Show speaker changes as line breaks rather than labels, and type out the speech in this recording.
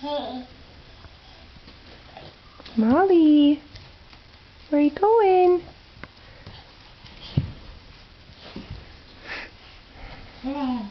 Hmm. Molly, where are you going?
Yeah.